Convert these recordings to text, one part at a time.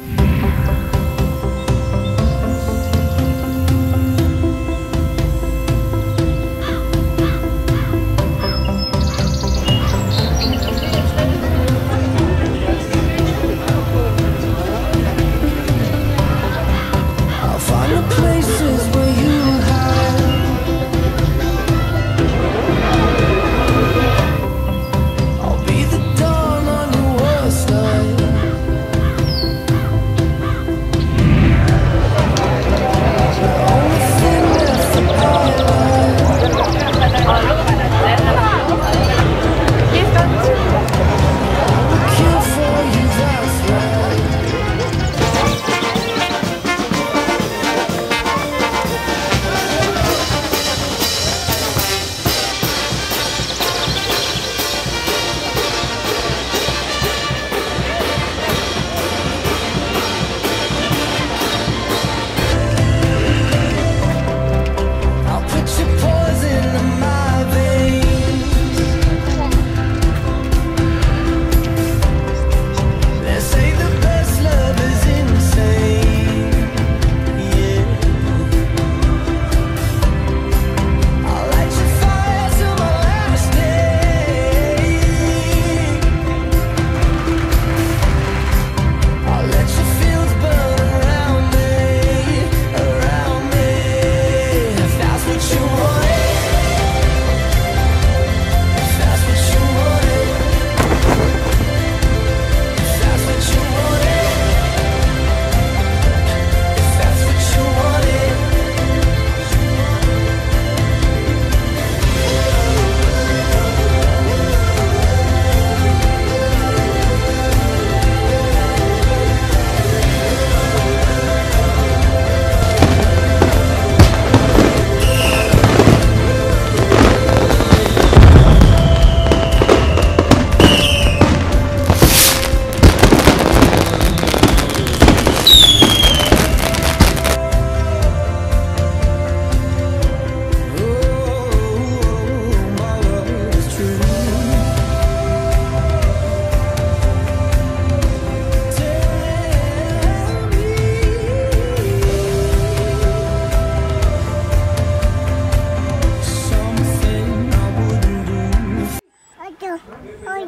Bye.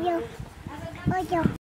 Dụng.